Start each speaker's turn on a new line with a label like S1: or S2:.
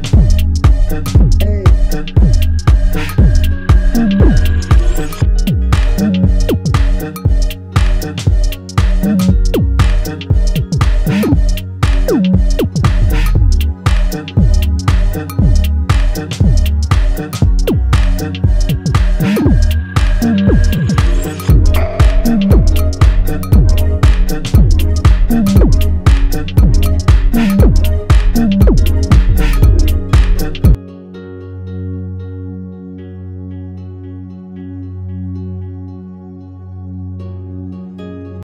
S1: Boston.